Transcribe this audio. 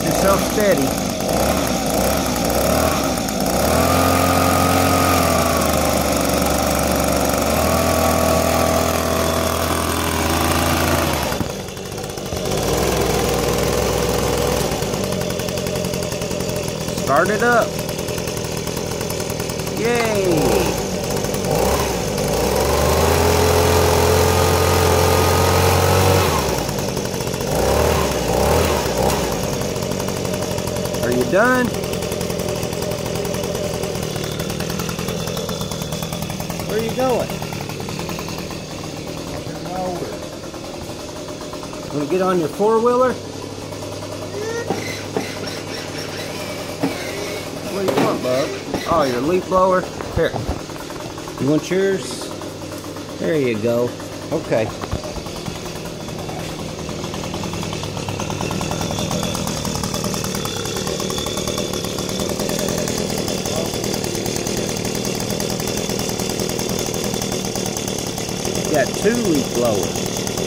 yourself steady. Start it up. Yay! Done? Where are you going? Want to get on your four wheeler? What do you want, bub? Oh, your leaf blower? Here. You want yours? There you go. Okay. Got two leaf blowers.